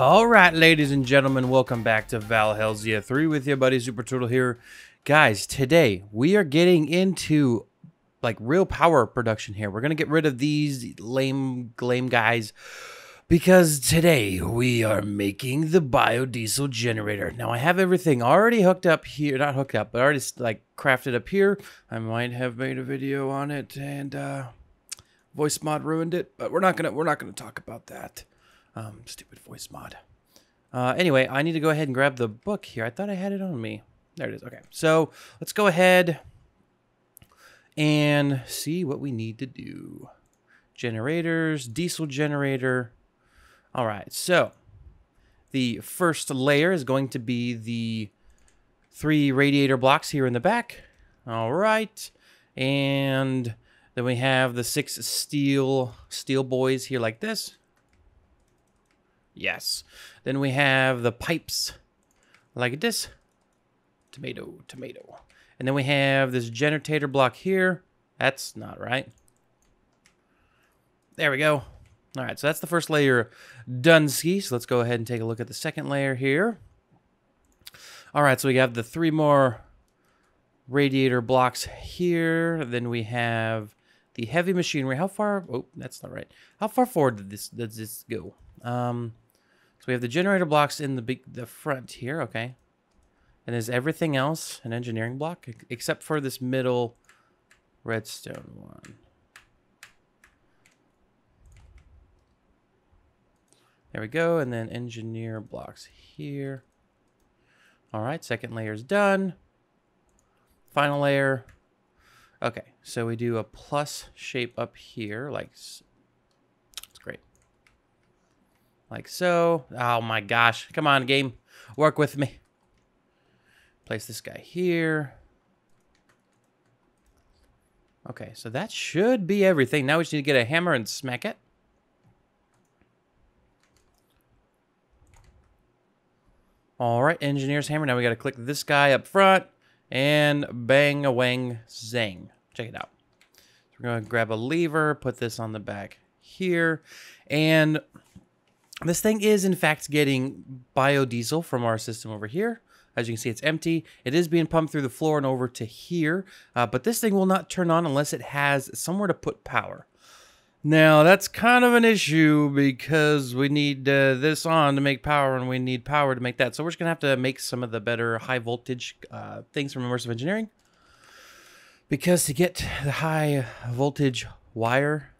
All right, ladies and gentlemen, welcome back to Valhelsia 3 with your buddy Super Turtle here. Guys, today we are getting into like real power production here. We're going to get rid of these lame, lame guys because today we are making the biodiesel generator. Now I have everything already hooked up here, not hooked up, but already like crafted up here. I might have made a video on it and uh, voice mod ruined it, but we're not gonna we're not gonna talk about that. Um, stupid voice mod. Uh, anyway, I need to go ahead and grab the book here. I thought I had it on me. There it is. Okay, so let's go ahead and see what we need to do. Generators, diesel generator. All right, so the first layer is going to be the three radiator blocks here in the back. All right, and then we have the six steel steel boys here like this. Yes. Then we have the pipes like this. Tomato, tomato. And then we have this generator block here. That's not right. There we go. All right, so that's the first layer Dunsky. So let's go ahead and take a look at the second layer here. All right, so we have the three more radiator blocks here. Then we have the heavy machinery. How far? Oh, that's not right. How far forward did this does this go? Um, we have the generator blocks in the big the front here. Okay, and is everything else an engineering block except for this middle redstone one? There we go, and then engineer blocks here. All right, second layer is done. Final layer. Okay, so we do a plus shape up here, like it's great. Like so. Oh my gosh. Come on, game. Work with me. Place this guy here. Okay, so that should be everything. Now we just need to get a hammer and smack it. All right, engineer's hammer. Now we got to click this guy up front and bang a wang zang. Check it out. So we're going to grab a lever, put this on the back here, and this thing is in fact getting biodiesel from our system over here. As you can see, it's empty. It is being pumped through the floor and over to here, uh, but this thing will not turn on unless it has somewhere to put power. Now, that's kind of an issue because we need uh, this on to make power and we need power to make that. So we're just going to have to make some of the better high voltage uh, things from Immersive Engineering. Because to get the high voltage wire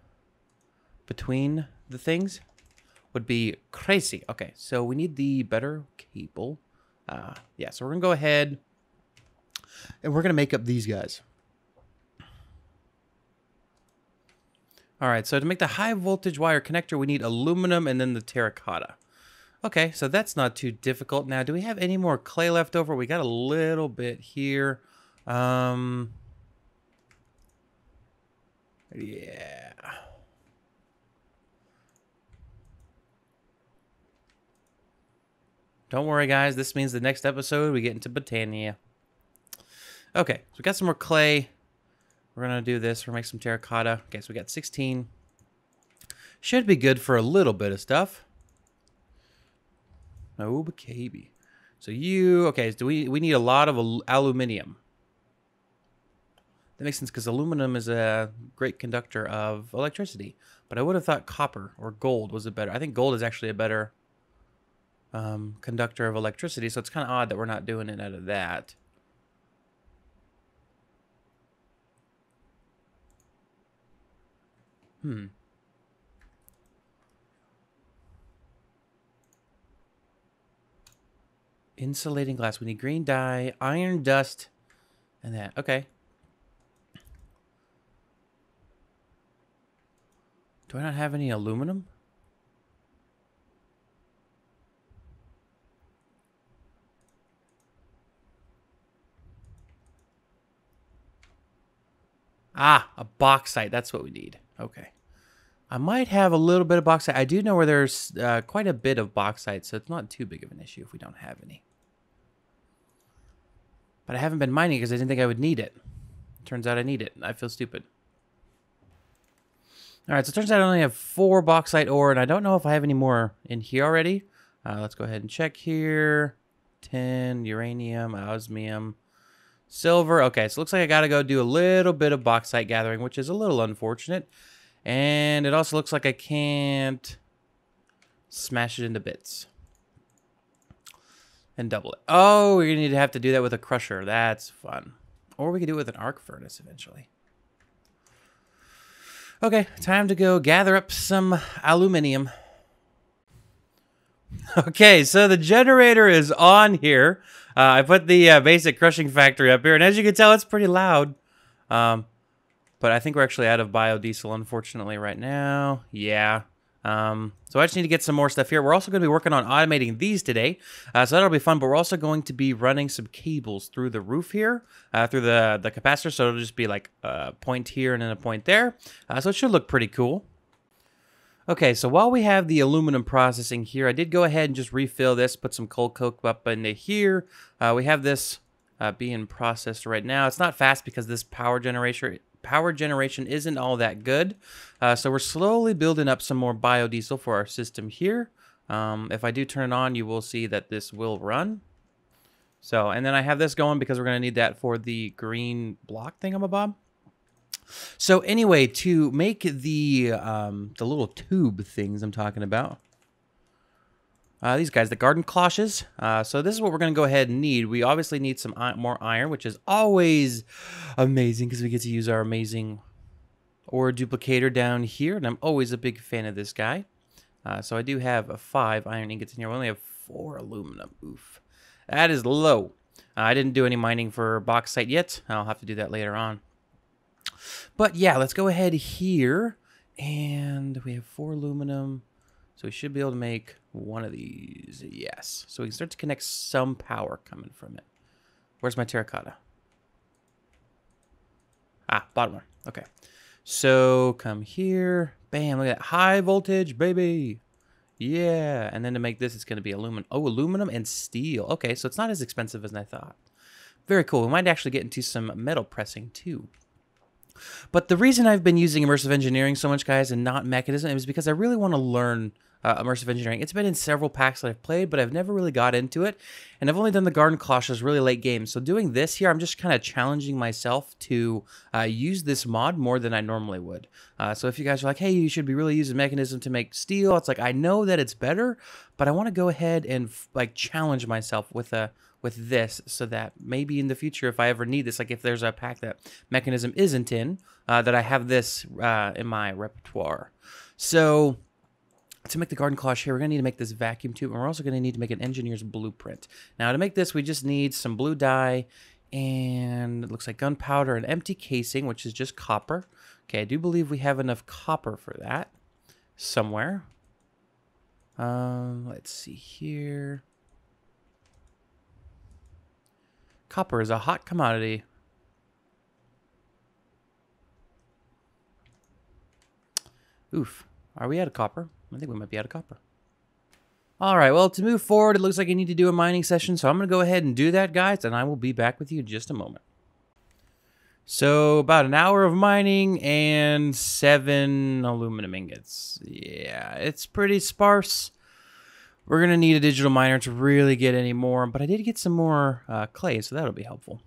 between the things would be crazy. Okay, so we need the better cable. Uh, yeah, so we're going to go ahead and we're going to make up these guys. All right, so to make the high voltage wire connector, we need aluminum and then the terracotta. Okay, so that's not too difficult. Now, do we have any more clay left over? We got a little bit here. Um, yeah. Don't worry, guys. This means the next episode we get into Botania. Okay, so we got some more clay. We're going to do this. We're going to make some terracotta. Okay, so we got 16. Should be good for a little bit of stuff. Oh, baby. So you, okay, do we, we need a lot of al aluminium. That makes sense because aluminum is a great conductor of electricity. But I would have thought copper or gold was a better. I think gold is actually a better um, conductor of electricity. So it's kind of odd that we're not doing it out of that. Hmm. Insulating glass. We need green dye, iron dust, and that. Okay. Do I not have any aluminum? Ah, a bauxite. That's what we need. Okay. I might have a little bit of bauxite. I do know where there's uh, quite a bit of bauxite, so it's not too big of an issue if we don't have any. But I haven't been mining because I didn't think I would need it. Turns out I need it. I feel stupid. All right, so it turns out I only have four bauxite ore, and I don't know if I have any more in here already. Uh, let's go ahead and check here. Tin, uranium, osmium, silver. Okay, so it looks like I got to go do a little bit of bauxite gathering, which is a little unfortunate. And it also looks like I can't smash it into bits. And double it. Oh, we're going to have to do that with a crusher. That's fun. Or we could do it with an arc furnace eventually. Okay, time to go gather up some aluminium. Okay, so the generator is on here. Uh, I put the uh, basic crushing factory up here, and as you can tell, it's pretty loud. Um, but I think we're actually out of biodiesel, unfortunately, right now. Yeah. Um, so I just need to get some more stuff here. We're also going to be working on automating these today, uh, so that'll be fun. But we're also going to be running some cables through the roof here, uh, through the the capacitor. So it'll just be like a point here and then a point there. Uh, so it should look pretty cool. Okay, so while we have the aluminum processing here, I did go ahead and just refill this, put some coal coke up into here. Uh, we have this uh, being processed right now. It's not fast because this power generation power generation isn't all that good. Uh, so we're slowly building up some more biodiesel for our system here. Um, if I do turn it on, you will see that this will run. So, and then I have this going because we're going to need that for the green block thingamabob. So anyway, to make the um, the little tube things I'm talking about, uh, these guys, the garden cloches. Uh, so this is what we're going to go ahead and need. We obviously need some more iron, which is always amazing because we get to use our amazing ore duplicator down here. And I'm always a big fan of this guy. Uh, so I do have a five iron ingots in here. We only have four aluminum. Oof. That is low. I didn't do any mining for bauxite yet. I'll have to do that later on. But yeah, let's go ahead here. And we have four aluminum. So we should be able to make one of these. Yes. So we can start to connect some power coming from it. Where's my terracotta? Ah, bottom one. Okay. So come here. Bam, look at that. High voltage, baby. Yeah. And then to make this, it's going to be aluminum. Oh, aluminum and steel. Okay, so it's not as expensive as I thought. Very cool. We might actually get into some metal pressing too. But the reason I've been using immersive engineering so much, guys, and not Mekanism is because I really want to learn uh, immersive engineering. It's been in several packs that I've played, but I've never really got into it. And I've only done the Garden Cloches really late game. So doing this here, I'm just kind of challenging myself to uh, use this mod more than I normally would. Uh, so if you guys are like, hey, you should be really using Mekanism to make steel, it's like, I know that it's better, but I want to go ahead and like challenge myself with a with this so that maybe in the future, if I ever need this, like if there's a pack that Mekanism isn't in, uh, that I have this uh, in my repertoire. So to make the garden cloche here, we're going to need to make this vacuum tube, and we're also going to need to make an engineer's blueprint. Now, to make this, we just need some blue dye, and it looks like gunpowder and empty casing, which is just copper. Okay, I do believe we have enough copper for that somewhere. Um, let's see here. Copper is a hot commodity. Oof. Are we out of copper? I think we might be out of copper. All right, well, to move forward, it looks like I need to do a mining session, so I'm going to go ahead and do that, guys, and I will be back with you in just a moment. So, about an hour of mining and seven aluminum ingots. Yeah, it's pretty sparse. We're going to need a digital miner to really get any more, but I did get some more uh, clay, so that'll be helpful.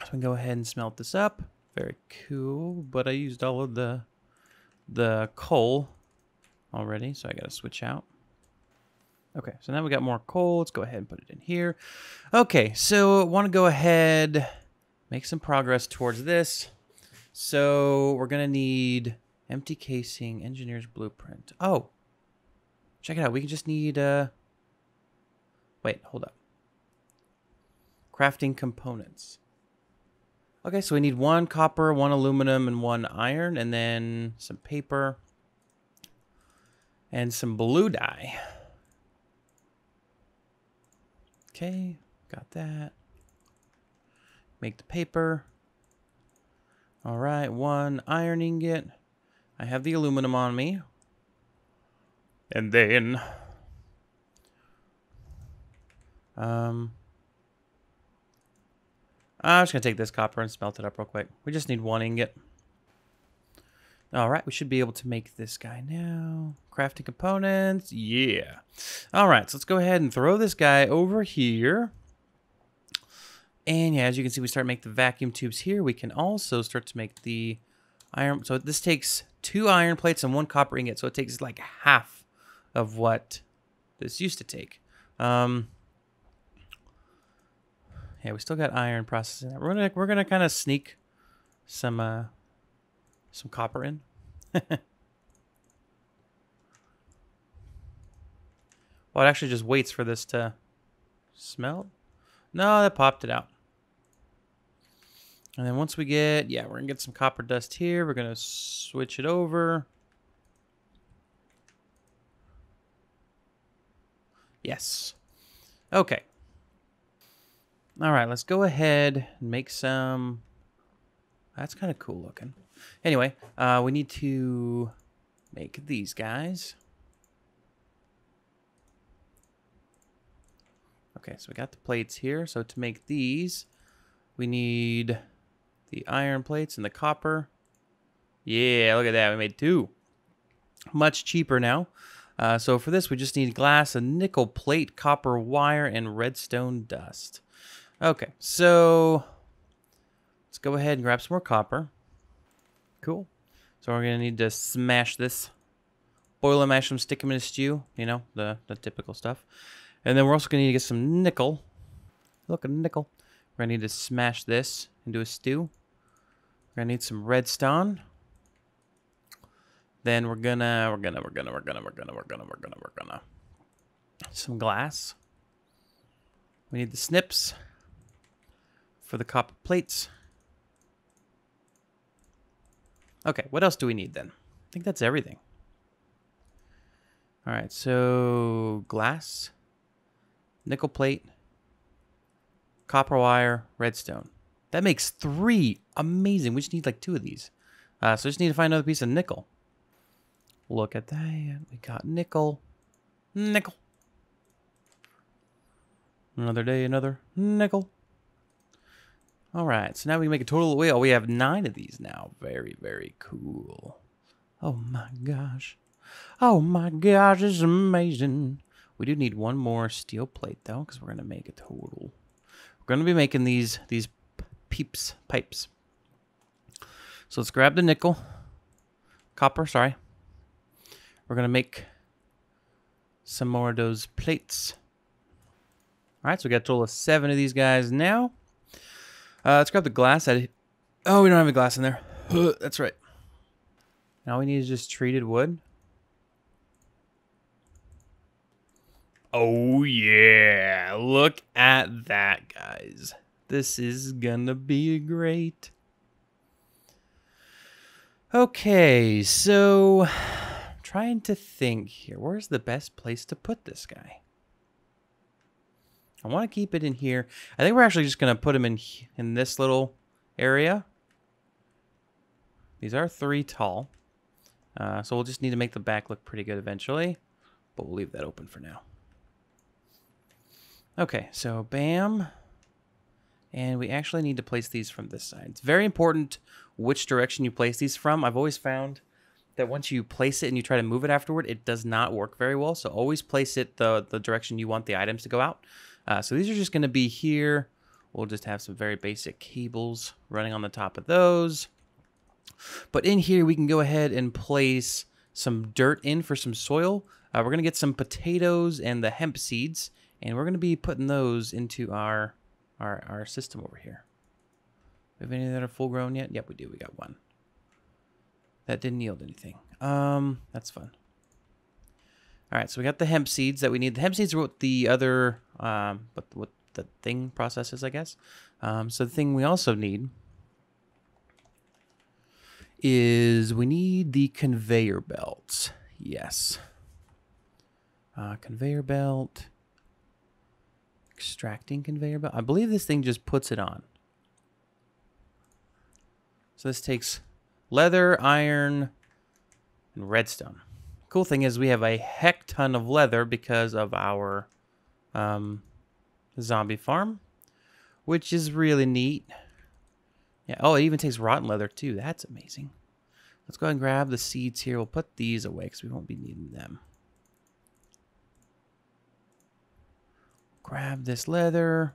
So I can go ahead and smelt this up. Very cool, but I used all of the the coal already, so I got to switch out. Okay, so now we got more coal. Let's go ahead and put it in here. Okay, so want to go ahead, make some progress towards this. So we're going to need empty casing, engineer's blueprint. Oh, Check it out. We can just need, uh... Wait, hold up. Crafting components. Okay, so we need one copper, one aluminum, and one iron, and then some paper. And some blue dye. Okay, got that. Make the paper. All right, one iron ingot. I have the aluminum on me. And then... Um... I'm just going to take this copper and smelt it up real quick. We just need one ingot. All right, we should be able to make this guy now. Crafting components, yeah. All right, so let's go ahead and throw this guy over here. And yeah, as you can see, we start to make the vacuum tubes here. We can also start to make the iron. So this takes two iron plates and one copper ingot. So it takes like half of what this used to take. Um, yeah, we still got iron processing. We're gonna we're gonna kind of sneak some uh some copper in. well, it actually just waits for this to smelt. No, that popped it out. And then once we get, yeah, we're to get some copper dust here. We're to switch it over. Yes. Okay. All right, let's go ahead and make some... That's kind of cool looking. Anyway, uh, we need to make these guys. Okay, so we got the plates here. So to make these, we need the iron plates and the copper. Yeah, look at that. We made two. Much cheaper now. Uh, so for this, we just need glass, a nickel plate, copper wire, and redstone dust. Okay, so let's go ahead and grab some more copper. Cool. So we're going to need to smash this. Boil and mash them, stick them in a stew. You know, the, the typical stuff. And then we're also going to need to get some nickel. Look, a nickel. We're going to need to smash this into a stew. We're going to need some redstone. Then we're gonna, we're gonna, we're gonna, we're gonna, we're gonna, we're gonna, we're gonna, we're gonna. Some glass. We need the snips for the copper plates. Okay, what else do we need then? I think that's everything. All right, so glass, nickel plate, copper wire, redstone. That makes three. Amazing. We just need like two of these. Uh, so I just need to find another piece of nickel. Look at that. We got nickel. Nickel. Another day, another nickel. All right, so now we can make a total. Oh, we have nine of these now. Very, very cool. Oh my gosh. Oh my gosh, it's amazing. We do need one more steel plate though, because we're gonna make a total. We're gonna be making these these peeps pipes. So let's grab the nickel, copper. Sorry. We're gonna make some more of those plates. All right, so we got a total of seven of these guys now. Uh, let's grab the glass. I, oh, we don't have any glass in there. That's right. Now we need is just treated wood. Oh, yeah. Look at that, guys. This is gonna be great. Okay, so trying to think here. Where's the best place to put this guy? I want to keep it in here. I think we're actually just going to put him in in this little area. These are three tall. Uh, so we'll just need to make the back look pretty good eventually. But we'll leave that open for now. Okay, so bam. And we actually need to place these from this side. It's very important which direction you place these from. I've always found that once you place it and you try to move it afterward, it does not work very well. So always place it the, the direction you want the items to go out. Uh, so these are just going to be here. We'll just have some very basic cables running on the top of those. But in here, we can go ahead and place some dirt in for some soil. Uh, we're going to get some potatoes and the hemp seeds, and we're going to be putting those into our, our, our system over here. We have any that are full grown yet? Yep, we do. We got one. That didn't yield anything. Um, that's fun. All right, so we got the hemp seeds that we need. The hemp seeds are what the other, um, what, what the thing process is, I guess. Um, so the thing we also need is we need the conveyor belts. Yes. Uh, conveyor belt. Extracting conveyor belt. I believe this thing just puts it on. So this takes leather, iron, and redstone. Cool thing is we have a heck ton of leather because of our um, zombie farm, which is really neat. Yeah. Oh, it even takes rotten leather too. That's amazing. Let's go ahead and grab the seeds here. We'll put these away because we won't be needing them. Grab this leather.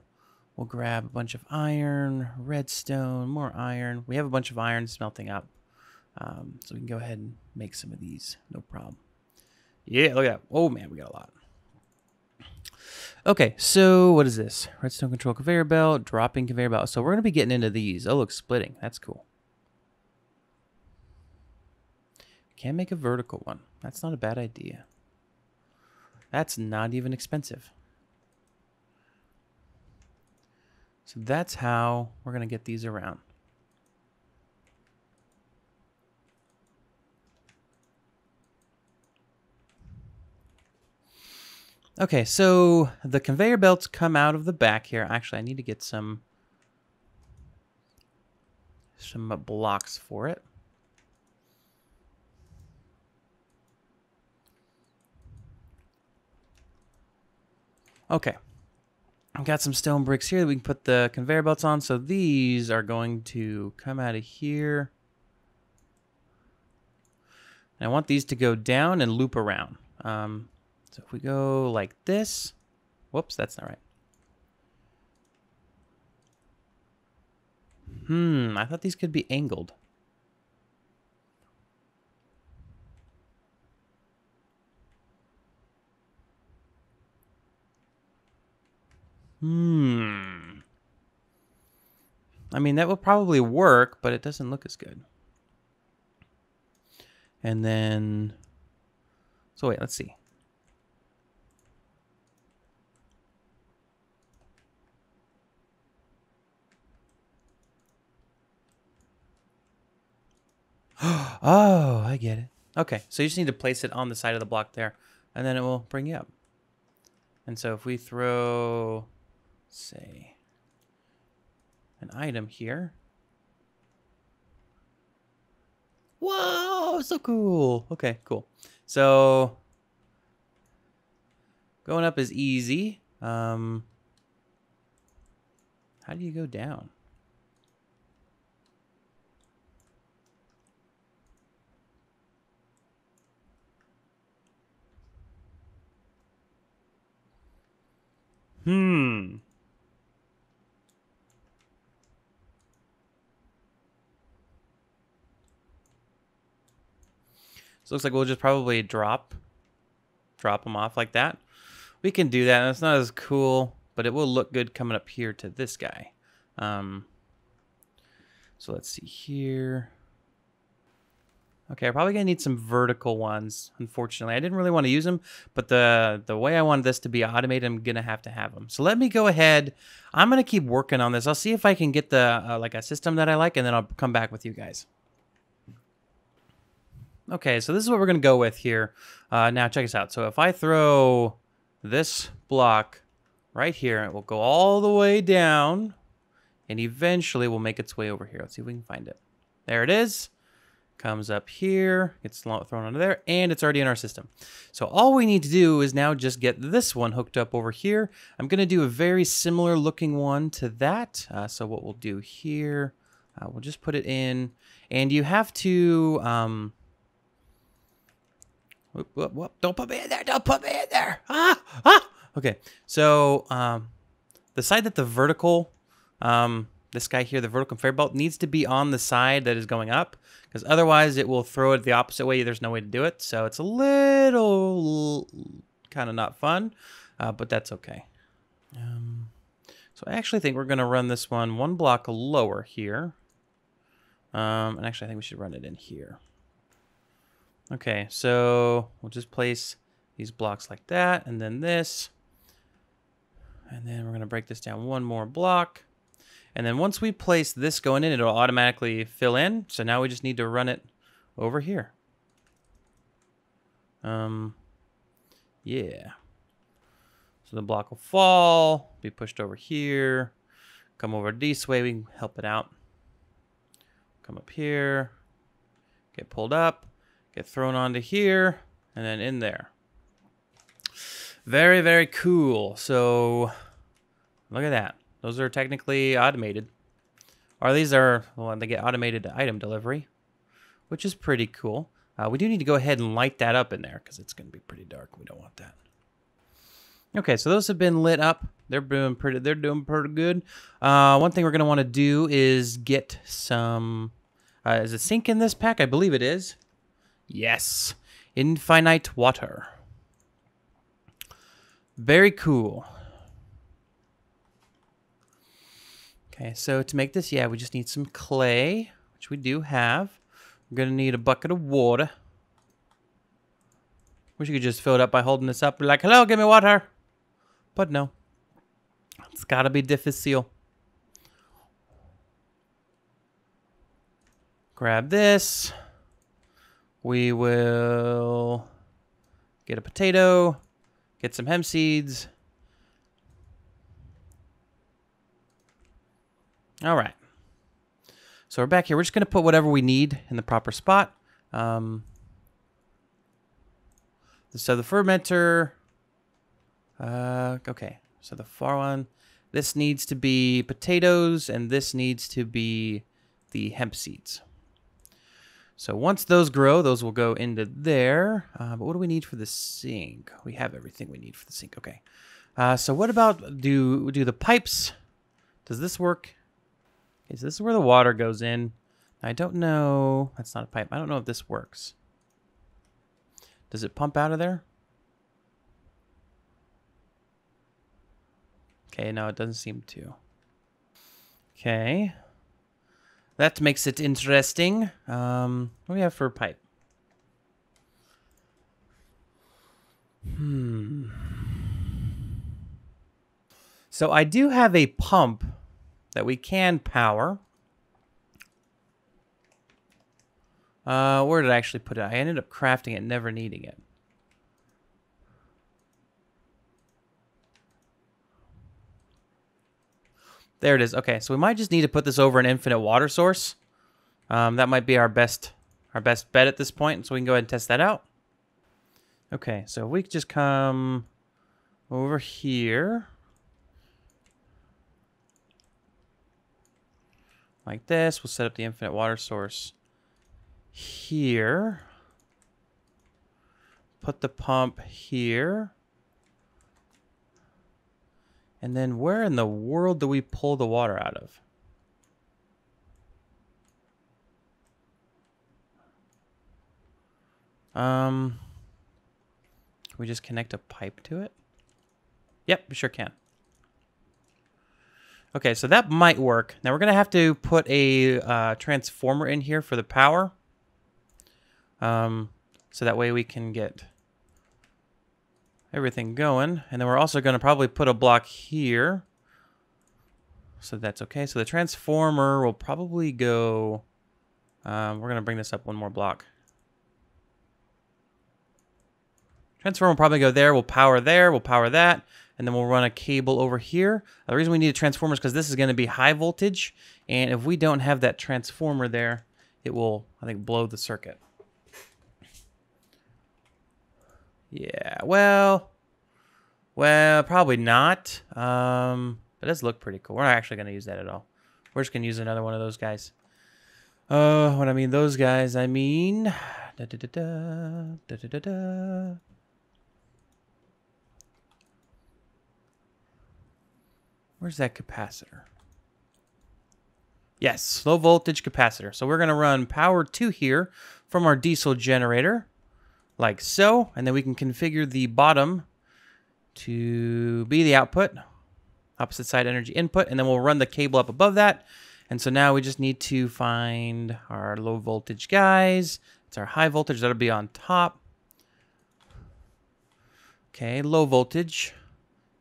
We'll grab a bunch of iron, redstone, more iron. We have a bunch of iron smelting up. Um, so we can go ahead and make some of these. No problem. Yeah, look at that. Oh, man, we got a lot. Okay, so what is this? Redstone control conveyor belt, dropping conveyor belt. So we're to be getting into these. Oh, look, splitting. That's cool. Can't make a vertical one. That's not a bad idea. That's not even expensive. So that's how we're to get these around. Okay, so the conveyor belts come out of the back here. Actually, I need to get some some blocks for it. Okay. I've got some stone bricks here that we can put the conveyor belts on. So these are going to come out of here. And I want these to go down and loop around. Um, so if we go like this, whoops, that's not right. Hmm, I thought these could be angled. Hmm. I mean, that will probably work, but it doesn't look as good. And then, so wait, let's see. oh, I get it. Okay, so you just need to place it on the side of the block there, and then it will bring you up. And so if we throw, say, an item here. Whoa, so cool. Okay, cool. So going up is easy. Um, how do you go down? Hmm. So looks like we'll just probably drop, drop them off like that. We can do that. It's not as cool, but it will look good coming up here to this guy. Um, so let's see here. Okay, I'm probably gonna need some vertical ones. Unfortunately, I didn't really want to use them, but the the way I wanted this to be automated, I'm gonna have to have them. So let me go ahead. I'm gonna keep working on this. I'll see if I can get the uh, like a system that I like, and then I'll come back with you guys. Okay, so this is what we're gonna go with here. Uh, now check this out. So if I throw this block right here, it will go all the way down, and eventually will make its way over here. Let's see if we can find it. There it is comes up here, gets thrown onto there, and it's already in our system. So all we need to do is now just get this one hooked up over here. I'm going to do a very similar looking one to that. Uh, so what we'll do here, uh, we'll just put it in, and you have to... Um, whoop, whoop, whoop, don't put me in there, don't put me in there. Ah, ah. Okay, so um, the side that the vertical um, this guy here, the vertical conveyor belt, needs to be on the side that is going up because otherwise it will throw it the opposite way. There's no way to do it. So it's a little kind of not fun, uh, but that's okay. Um, so I actually think we're going to run this one one block lower here. Um, and actually, I think we should run it in here. Okay, so we'll just place these blocks like that, and then this. And then we're going to break this down one more block. And then once we place this going in, it'll automatically fill in. So now we just need to run it over here. Um, yeah. So the block will fall, be pushed over here, come over this way, we can help it out. Come up here, get pulled up, get thrown onto here, and then in there. Very, very cool. So look at that. Those are technically automated. Or these are, well, they get automated item delivery. which is pretty cool. Uh, we do need to go ahead and light that up in there because it's going to be pretty dark. We don't want that. Okay, so those have been lit up. They're doing pretty. They're doing pretty good. Uh, one thing we're going to want to do is get some. Uh, is it sink in this pack? I believe it is. Yes, infinite water. Very cool. Okay, so to make this, yeah, we just need some clay, which we do have. We're going to need a bucket of water. Wish you could just fill it up by holding this up. Like, hello, give me water. But no. It's got to be difficile. Grab this. We will get a potato, get some hemp seeds. All right. So we're back here. We're just going to put whatever we need in the proper spot. Um, so the fermenter, uh, okay. So the far one, this needs to be potatoes and this needs to be the hemp seeds. So once those grow, those will go into there. Uh, but what do we need for the sink? We have everything we need for the sink. Okay. Uh, so what about do do the pipes? Does this work? Okay, so this is where the water goes in. I don't know. That's not a pipe. I don't know if this works. Does it pump out of there? Okay, no, it doesn't seem to. Okay. That makes it interesting. Um, what do we have for a pipe? Hmm. So I do have a pump that we can power. Uh, where did I actually put it? I ended up crafting it, never needing it. There it is. Okay, so we might just need to put this over an infinite water source. Um, that might be our best our best bet at this point, so we can go ahead and test that out. Okay, so we just come over here. Like this. We'll set up the infinite water source here. Put the pump here. And then where in the world do we pull the water out of? Um, can we just connect a pipe to it? Yep, we sure can. Okay, so that might work. Now we're going to have to put a uh, transformer in here for the power. Um, so that way we can get everything going. And then we're also going to probably put a block here. So that's okay. So the transformer will probably go... Um, we're going to bring this up one more block. Transformer will probably go there. We'll power there. We'll power that. And then we'll run a cable over here. The reason we need a transformer is because this is going to be high voltage. And if we don't have that transformer there, it will, I think, blow the circuit. Yeah, well, well, probably not. Um, but it does look pretty cool. We're not actually going to use that at all. We're just going to use another one of those guys. Uh, when I mean those guys, I mean... Da, da, da, da, da, da, da, Where's that capacitor? Yes, low voltage capacitor. So we're going to run power to here from our diesel generator like so. And then we can configure the bottom to be the output, opposite side energy input, and then we'll run the cable up above that. And so now we just need to find our low voltage guys. It's our high voltage, that'll be on top. Okay, low voltage.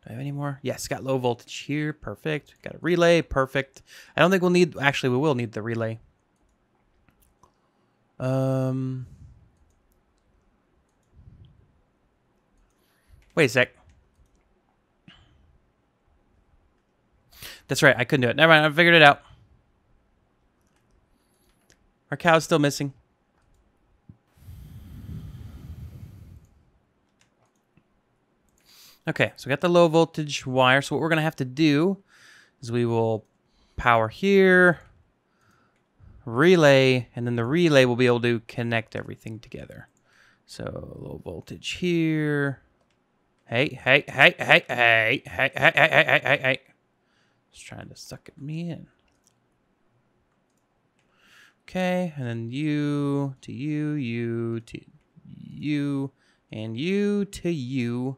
Do I have any more? Yes, got low voltage here. Perfect. Got a relay. Perfect. I don't think we'll need, actually we will need the relay. Um, Wait a sec. That's right, I couldn't do it. Never mind, I figured it out. Our cow's still missing. Okay, so we got the low voltage wire. So what we're going to have to do is we will power here. relay, and then the relay will be able to connect everything together. So low voltage here. Hey, hey, hey, hey, hey, hey, hey, hey, hey, hey, hey. Just trying to suck at me in. Okay, and then you to you, you to you, and you to you,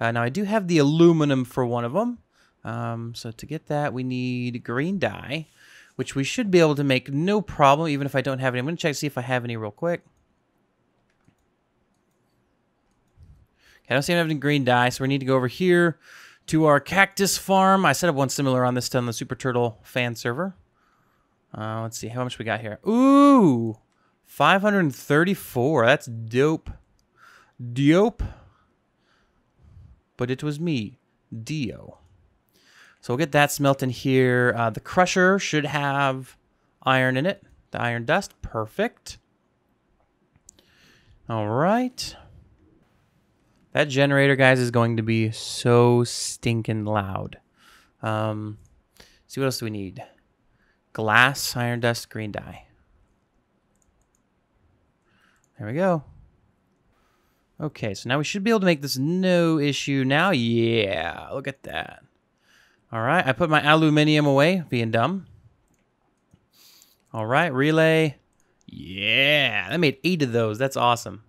Uh, now, I do have the aluminum for one of them. Um, so to get that, we need green dye, which we should be able to make no problem, even if I don't have any. I'm going to check to see if I have any real quick. Okay, I don't see any green dye, so we need to go over here to our cactus farm. I set up one similar on this on the Super Turtle fan server. Uh, let's see how much we got here. Ooh, 534. That's dope. Dope. But it was me, Dio. So we'll get that smelt in here. Uh, the crusher should have iron in it. The iron dust. Perfect. All right. That generator, guys, is going to be so stinking loud. Um, see what else do we need? Glass, iron dust, green dye. There we go. Okay, so now we should be able to make this no issue now. Yeah, look at that. All right, I put my aluminium away, being dumb. All right, relay. Yeah, I made eight of those. That's awesome.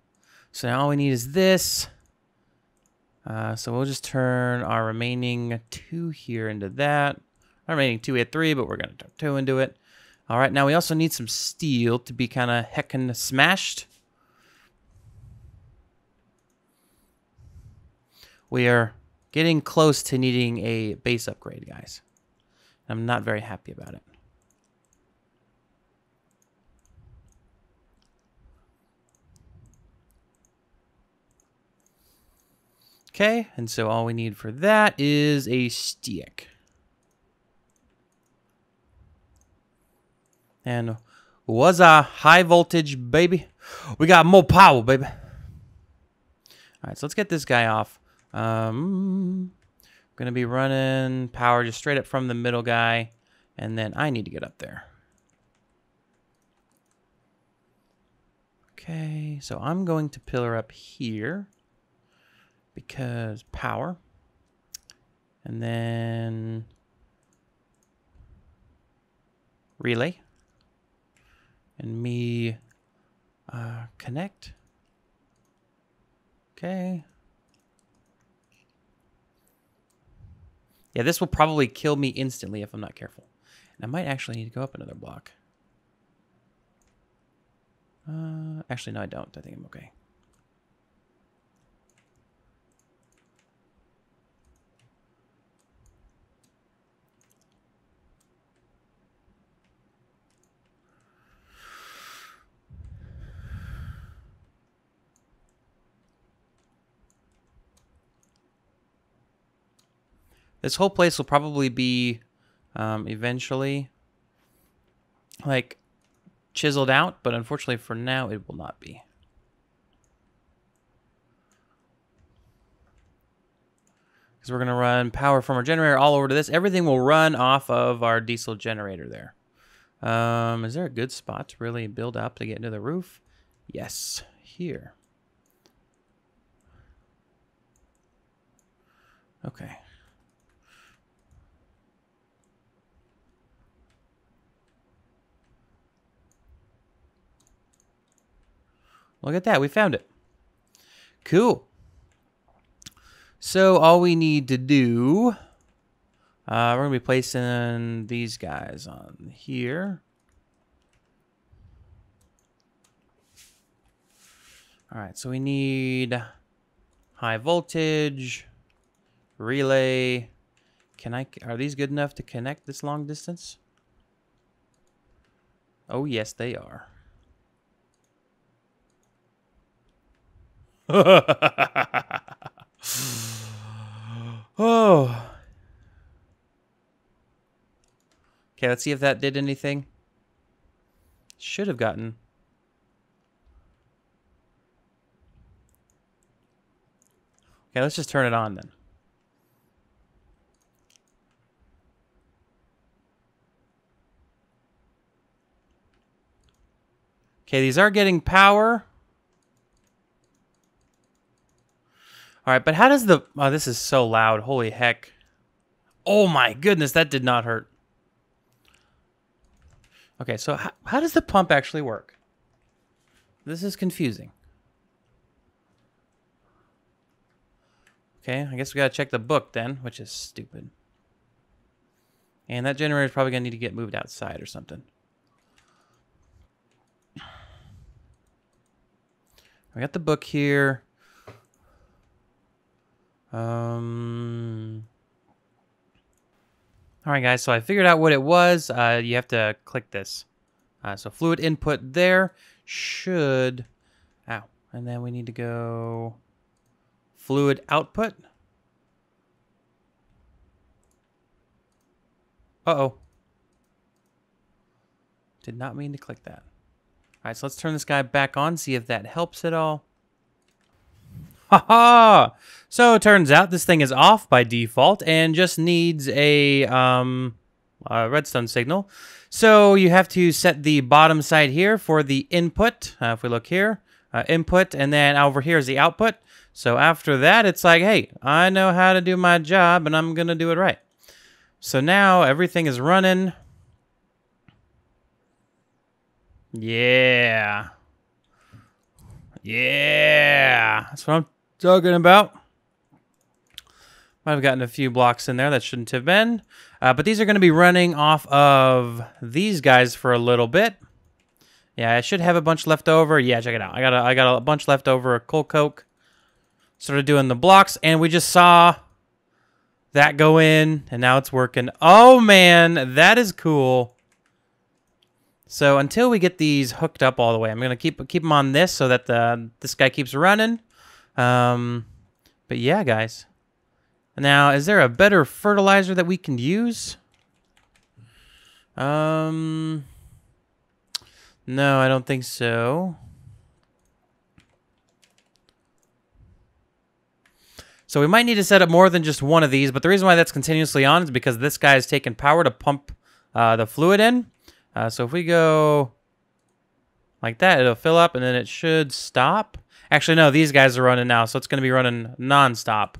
So now all we need is this. Uh, so we'll just turn our remaining two here into that. Our remaining two, we had three, but we're going to turn two into it. All right, now we also need some steel to be kind of heckin' smashed. We are getting close to needing a base upgrade, guys. I'm not very happy about it. Okay, and so all we need for that is a stick. And was a high voltage, baby. We got more power, baby. All right, so let's get this guy off. Um, I'm going to be running power just straight up from the middle guy. And then I need to get up there. Okay, so I'm going to pillar up here because power. And then relay. And me uh, connect. Okay. Yeah, this will probably kill me instantly if I'm not careful. And I might actually need to go up another block. Uh, actually, no, I don't. I think I'm okay. This whole place will probably be um, eventually like chiseled out, but unfortunately for now it will not be. Because we're going to run power from our generator all over to this. Everything will run off of our diesel generator there. Um, is there a good spot to really build up to get into the roof? Yes, here. Okay. Look at that. We found it. Cool. So all we need to do, uh, we're going to be placing these guys on here. All right, so we need high voltage, relay. Can I, are these good enough to connect this long distance? Oh, yes, they are. Oh. Okay, let's see if that did anything. Should have gotten. Okay, let's just turn it on then. Okay, these are getting power. All right, but how does the... Oh, this is so loud. Holy heck. Oh my goodness, that did not hurt. Okay, so how, how does the pump actually work? This is confusing. Okay, I guess we gotta check the book then, which is stupid. And that generator is probably gonna need to get moved outside or something. We got the book here. Um. All right, guys. So I figured out what it was. Uh, you have to click this. Uh, so fluid input there should. Ow. And then we need to go fluid output. Uh-oh. Did not mean to click that. All right, so let's turn this guy back on, see if that helps at all. Ha ha! So it turns out this thing is off by default and just needs a, um, a redstone signal. So you have to set the bottom side here for the input. Uh, if we look here, uh, input, and then over here is the output. So after that, it's like, hey, I know how to do my job and I'm going to do it right. So now everything is running. Yeah. Yeah. That's what I'm talking about. Might have gotten a few blocks in there that shouldn't have been. Uh, but these are going to be running off of these guys for a little bit. Yeah, I should have a bunch left over. Yeah, check it out. I got a, I got a bunch left over of coal coke. Started doing the blocks, and we just saw that go in, and now it's working. Oh, man, that is cool. So until we get these hooked up all the way, I'm gonna keep keep them on this so that the this guy keeps running. Um, but yeah, guys. Now, is there a better fertilizer that we can use? Um, no, I don't think so. So we might need to set up more than just one of these, but the reason why that's continuously on is because this guy is taking power to pump uh, the fluid in. Uh, so if we go like that, it'll fill up and then it should stop. Actually, no, these guys are running now, so it's going to be running non-stop.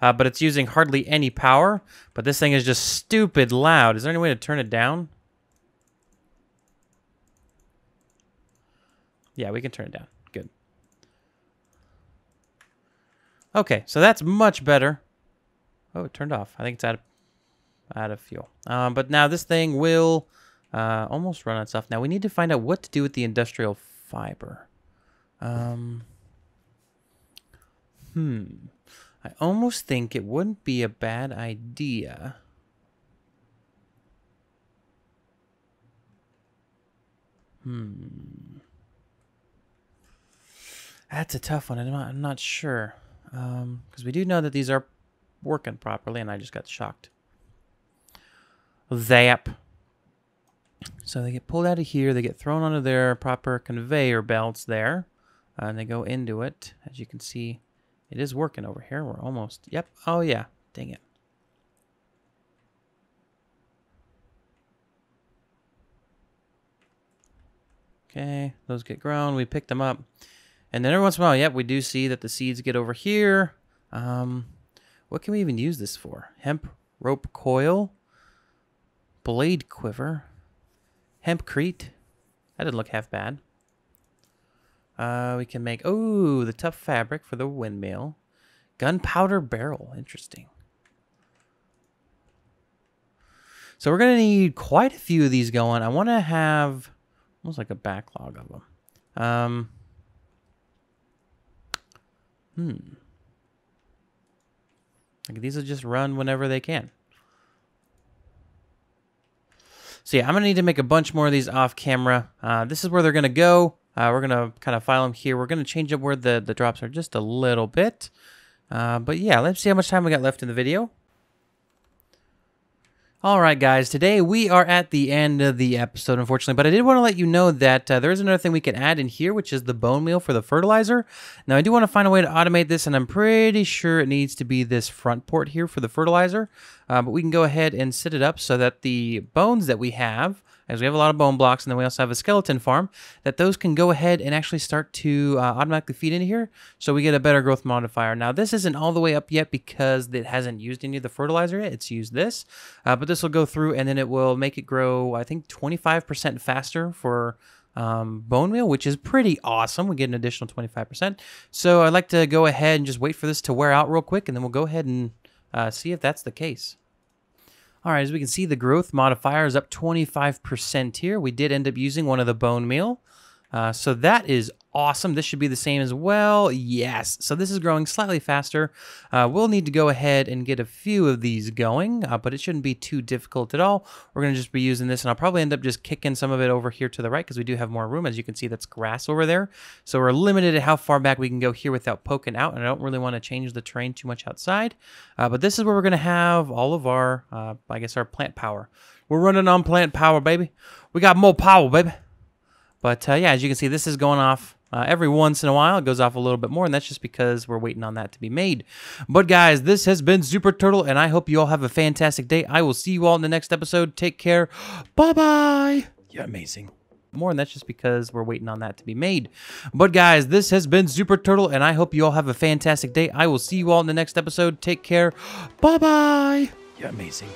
Uh, but it's using hardly any power. But this thing is just stupid loud. Is there any way to turn it down? Yeah, we can turn it down. Good. Okay, so that's much better. Oh, it turned off. I think it's out of, out of fuel. Um, but now this thing will uh, almost run on stuff. Now we need to find out what to do with the industrial fiber. Um, hmm. I almost think it wouldn't be a bad idea. Hmm. That's a tough one. I'm not, I'm not sure. Because um, we do know that these are working properly, and I just got shocked. Zap. So they get pulled out of here, they get thrown onto their proper conveyor belts there, and they go into it. As you can see, it is working over here. We're almost, yep, oh yeah, dang it. Okay, those get grown. We pick them up. And then every once in a while, yep, we do see that the seeds get over here. Um, what can we even use this for? Hemp rope coil, blade quiver, Hempcrete. That didn't look half bad. Uh, we can make, oh, the tough fabric for the windmill. Gunpowder barrel. Interesting. So we're going to need quite a few of these going. I want to have almost like a backlog of them. Um, hmm. Like these will just run whenever they can. So yeah, I'm gonna need to make a bunch more of these off camera. Uh, this is where they're gonna go. Uh, we're gonna kind of file them here. We're gonna change up where the, the drops are just a little bit. Uh, but yeah, let's see how much time we got left in the video. All right, guys, today we are at the end of the episode, unfortunately, but I did want to let you know that uh, there is another thing we can add in here, which is the bone meal for the fertilizer. Now, I do want to find a way to automate this, and I'm pretty sure it needs to be this front port here for the fertilizer, uh, but we can go ahead and set it up so that the bones that we have as we have a lot of bone blocks, and then we also have a skeleton farm, that those can go ahead and actually start to uh, automatically feed into here, so we get a better growth modifier. Now, this isn't all the way up yet because it hasn't used any of the fertilizer yet. It's used this, uh, but this will go through, and then it will make it grow, I think, 25% faster for um, bone meal, which is pretty awesome. We get an additional 25%. So I'd like to go ahead and just wait for this to wear out real quick, and then we'll go ahead and uh, see if that's the case. All right, as we can see, the growth modifier is up 25% here. We did end up using one of the bone meal. Uh, so that is awesome. This should be the same as well. Yes. So this is growing slightly faster. Uh, we'll need to go ahead and get a few of these going, uh, but it shouldn't be too difficult at all. We're going to just be using this, and I'll probably end up just kicking some of it over here to the right because we do have more room. As you can see, that's grass over there. So we're limited at how far back we can go here without poking out, and I don't really want to change the terrain too much outside. Uh, but this is where we're going to have all of our, uh, I guess, our plant power. We're running on plant power, baby. We got more power, baby. But uh, yeah, as you can see, this is going off uh, every once in a while. It goes off a little bit more, and that's just because we're waiting on that to be made. But guys, this has been Super Turtle, and I hope you all have a fantastic day. I will see you all in the next episode. Take care. Bye-bye. You're amazing more, and that's just because we're waiting on that to be made. But guys, this has been Super Turtle, and I hope you all have a fantastic day. I will see you all in the next episode. Take care. Bye-bye. You're amazing.